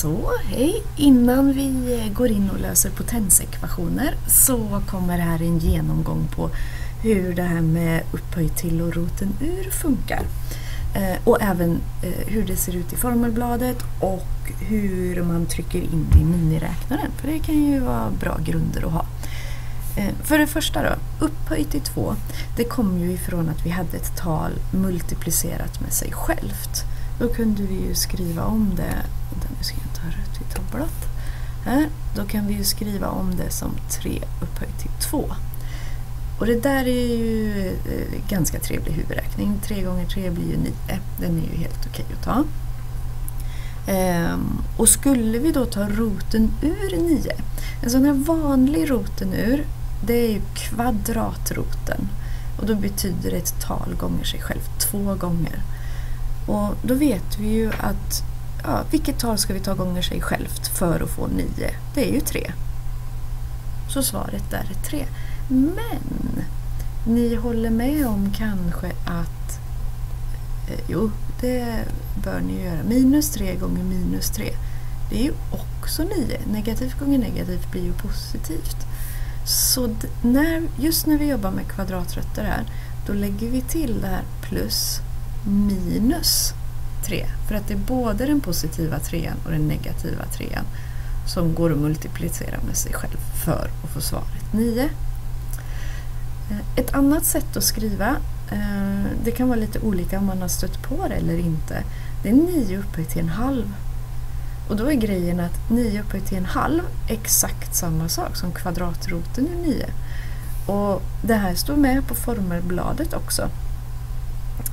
Så, hej! Innan vi eh, går in och löser potensekvationer så kommer här en genomgång på hur det här med upphöjt till och roten ur funkar. Eh, och även eh, hur det ser ut i formelbladet och hur man trycker in det i miniräknaren. För det kan ju vara bra grunder att ha. Eh, för det första då, upphöjt till 2, det kom ju ifrån att vi hade ett tal multiplicerat med sig självt. Då kunde vi ju skriva om det, vänta nu ska jag. Här, eh, då kan vi ju skriva om det som 3 upphöjt till 2. Och det där är ju eh, ganska trevlig huvudräkning. 3 gånger 3 blir ju 9. Eh, den är ju helt okej att ta. Ehm, och skulle vi då ta roten ur 9, en sån här vanlig roten ur, det är ju kvadratroten. Och då betyder det ett tal gånger sig själv två gånger. Och då vet vi ju att ja, vilket tal ska vi ta gånger sig självt för att få 9? Det är ju 3. Så svaret där är 3. Men ni håller med om kanske att eh, jo, det bör ni göra. Minus 3 gånger minus 3 det är ju också 9. Negativt gånger negativt blir ju positivt. Så när, just när vi jobbar med kvadratrötter här då lägger vi till det här plus minus tre. För att det är både den positiva trean och den negativa trean som går att multiplicera med sig själv för att få svaret 9. Eh, ett annat sätt att skriva, eh, det kan vara lite olika om man har stött på det eller inte, det är 9 upphöjt till en halv. Och då är grejen att 9 upphöjt till en halv är exakt samma sak som kvadratroten ur 9. Och det här står med på formelbladet också.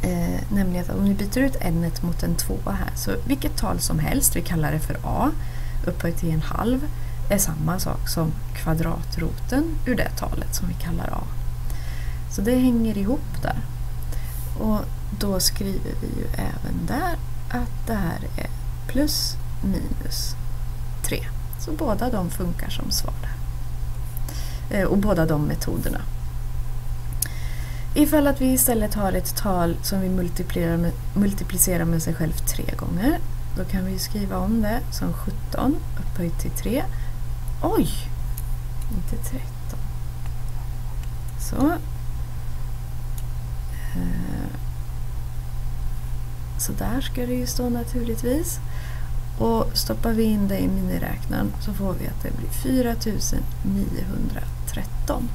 Eh, nämligen att om vi byter ut n mot en 2 här, så vilket tal som helst, vi kallar det för a, upphöjt till en halv, är samma sak som kvadratroten ur det talet som vi kallar a. Så det hänger ihop där. Och då skriver vi ju även där att det här är plus minus 3. Så båda de funkar som svar där. Eh, och båda de metoderna. Ifall att vi istället har ett tal som vi multiplicerar med, multiplicerar med sig själv tre gånger. Då kan vi skriva om det som 17 upphöjt till 3. Oj! Inte 13. Så. Eh, så där ska det ju stå naturligtvis. Och stoppar vi in det i miniräknaren så får vi att det blir 4913.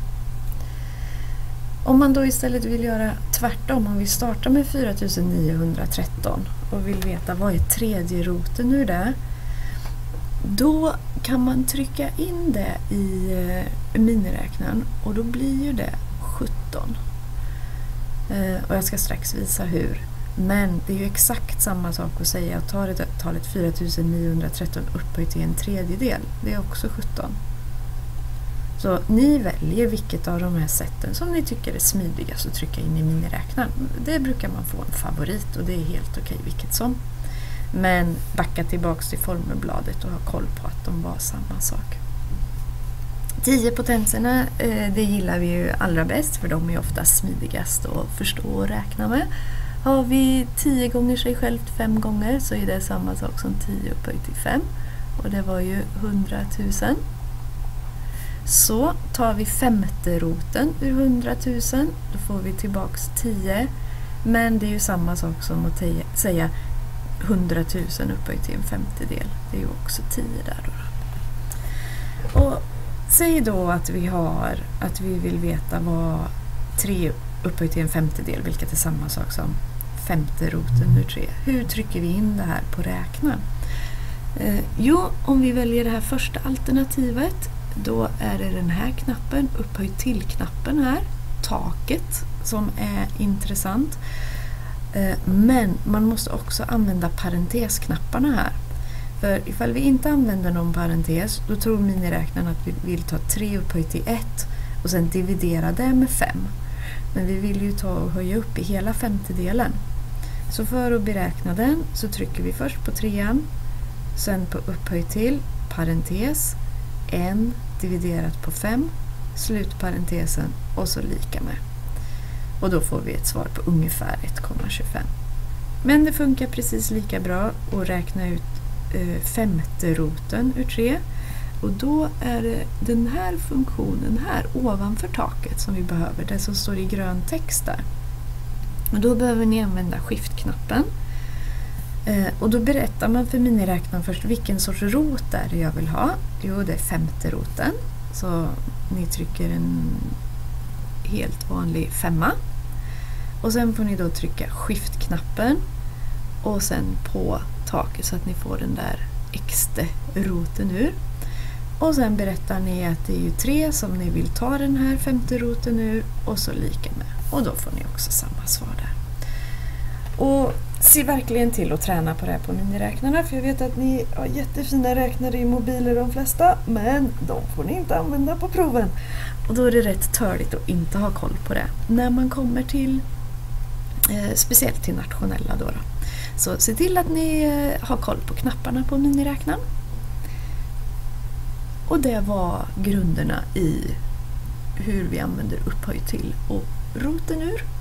Om man då istället vill göra tvärtom, om vi startar med 4913 och vill veta vad är tredje roten ur det, då kan man trycka in det i eh, miniräknaren och då blir ju det 17. Eh, och jag ska strax visa hur. Men det är ju exakt samma sak att säga att ta talet 4913 upphöjt till en tredjedel. Det är också 17. Så ni väljer vilket av de här sätten som ni tycker är smidigast att trycka in i miniräknaren. Det brukar man få en favorit och det är helt okej vilket som. Men backa tillbaks till formelbladet och ha koll på att de var samma sak. 10 potenserna, eh, det gillar vi ju allra bäst för de är oftast smidigast att förstå och räkna med. Har vi 10 gånger sig självt fem gånger så är det samma sak som 10 upphöjt till 5 och det var ju 100 000. Så tar vi femte roten ur 100 000, då får vi tillbaks 10. Men det är ju samma sak som att säga 100 000 upphöjt till en femtedel. Det är ju också 10 där då. Och säg då att vi har att vi vill veta vad 3 upphöjt till en femtedel, vilket är samma sak som femte roten ur 3. Hur trycker vi in det här på räknaren? Eh, jo, om vi väljer det här första alternativet då är det den här knappen, upphöjd till-knappen här, taket, som är intressant. Eh, men man måste också använda parentesknapparna här. För ifall vi inte använder någon parentes då tror miniräknaren att vi vill ta 3 upphöjt till 1 och sen dividera det med 5. Men vi vill ju ta och höja upp i hela femtedelen. Så för att beräkna den så trycker vi först på trean, sen på upphöjt till, parentes, 1 dividerat på 5, slutparentesen och så lika med. Och då får vi ett svar på ungefär 1,25. Men det funkar precis lika bra att räkna ut eh, femte roten ur tre. Och då är det den här funktionen här ovanför taket som vi behöver, den som står i grön text där. Och då behöver ni använda skiftknappen. Eh, och då berättar man för miniräknaren först vilken sorts rot är det jag vill ha. Jo, det är femte roten. Så ni trycker en helt vanlig femma. Och sen får ni då trycka skiftknappen och sen på taket så att ni får den där extra roten ur. Och sen berättar ni att det är ju tre som ni vill ta den här femte roten ur och så lika med. Och då får ni också samma svar där. Och se verkligen till att träna på det här på miniräknarna för jag vet att ni har jättefina räknare i mobiler de flesta men de får ni inte använda på proven. Och då är det rätt törligt att inte ha koll på det när man kommer till eh, speciellt till nationella då, då. Så se till att ni eh, har koll på knapparna på miniräknaren. Och det var grunderna i hur vi använder upphöj till och roten ur.